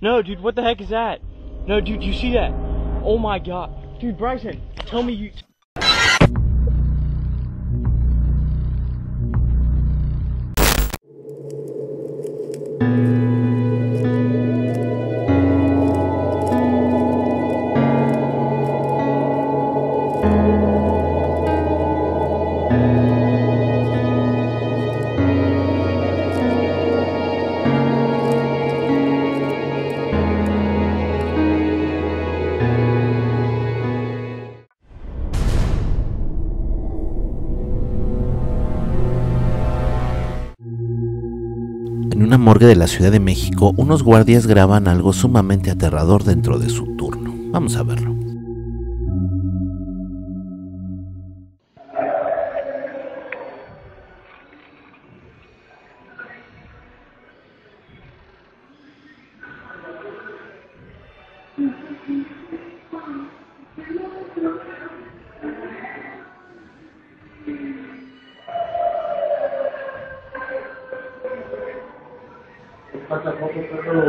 No, dude, what the heck is that? No, dude, you see that? Oh my god. Dude, Bryson, tell me you. Morgue de la Ciudad de México, unos guardias graban algo sumamente aterrador dentro de su turno. Vamos a verlo. faça falta para o.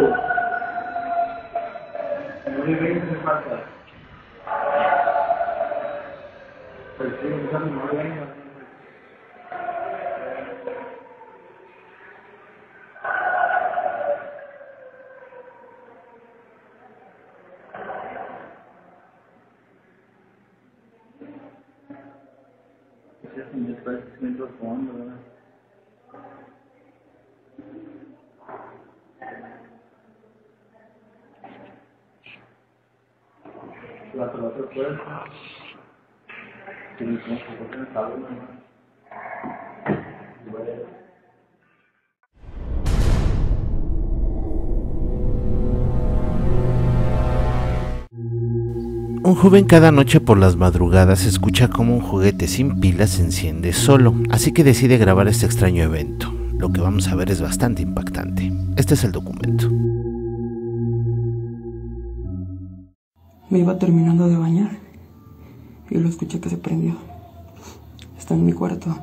Ninguém me faça. Parecia um animal ainda. Esse microfone, né? Un joven cada noche por las madrugadas escucha como un juguete sin pilas se enciende solo, así que decide grabar este extraño evento. Lo que vamos a ver es bastante impactante. Este es el documento. Me iba terminando de bañar y lo escuché que se prendió. Está en mi cuarto.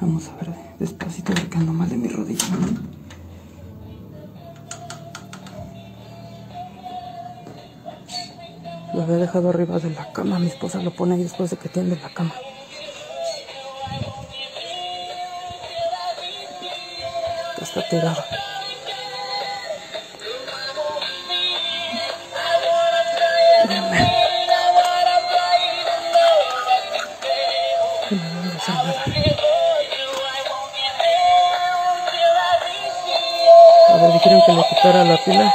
Vamos a ver despacito porque ando mal de mi rodilla. Lo había dejado arriba de la cama. Mi esposa lo pone ahí después de que tiende la cama. Está tirado. A ver, dijeron que le quitara la pila.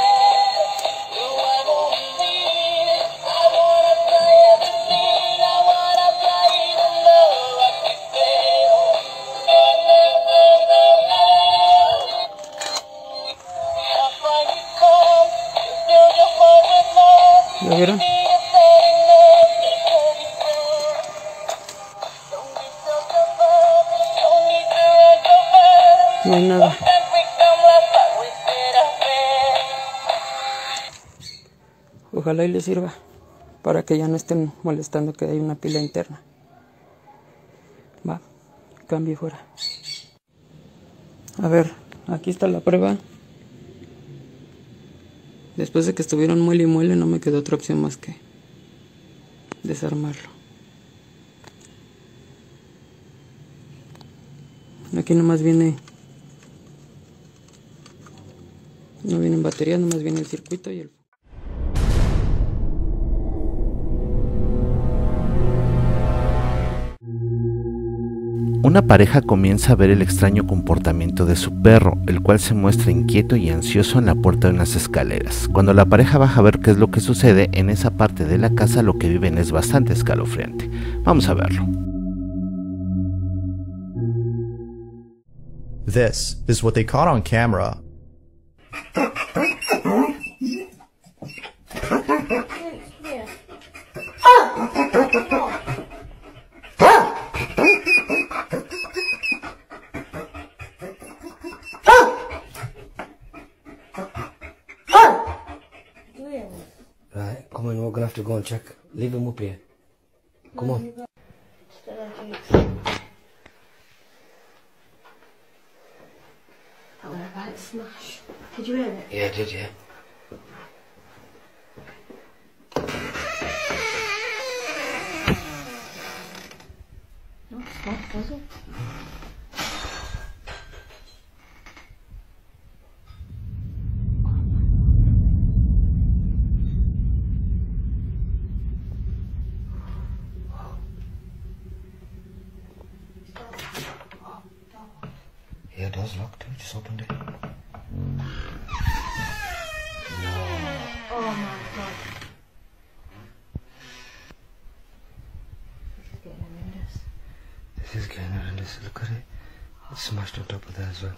No hay nada. Ojalá y les sirva para que ya no estén molestando que hay una pila interna. Va, cambie fuera. A ver, aquí está la prueba. Después de que estuvieron muele y muele, no me quedó otra opción más que desarmarlo. Aquí nomás viene. No viene en batería, nomás viene el circuito y el. Una pareja comienza a ver el extraño comportamiento de su perro, el cual se muestra inquieto y ansioso en la puerta de unas escaleras. Cuando la pareja baja a ver qué es lo que sucede, en esa parte de la casa lo que viven es bastante escalofriante. Vamos a verlo. This is what they caught on camera. Right, come on, we're gonna have to go and check. Leave him up here. Come on. Did you hear it? Yeah, I did, yeah. Yeah, it does lock too. Just opened it. Smashed on top of that as well.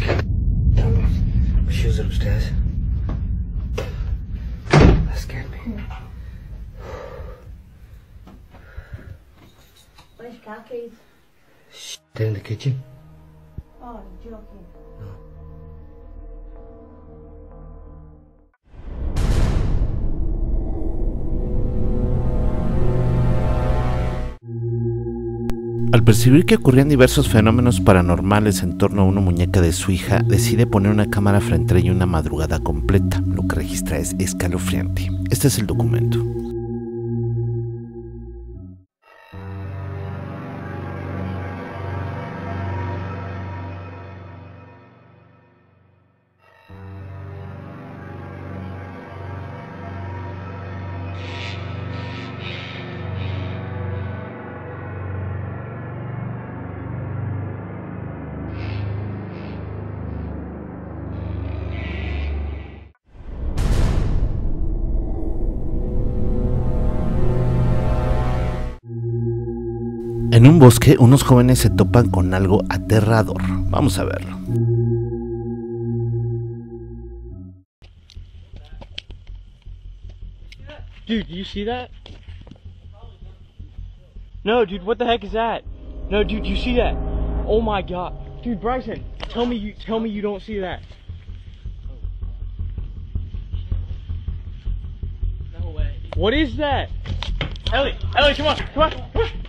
Good. My shoes upstairs. They're in the kitchen. Oh, you're joking. Al percibir que ocurrían diversos fenómenos paranormales en torno a una muñeca de su hija, decide poner una cámara frente a ella una madrugada completa. Lo que registra es escalofriante. Este es el documento. En un bosque, unos jóvenes se topan con algo aterrador. Vamos a verlo. Dude, do you see that? No, dude, what the heck is that? No, dude, do you see that? Oh my god. Dude, Bryson, tell me you tell me you don't see that. No way. What is that? Ellie, Ellie, come on, come on, come on.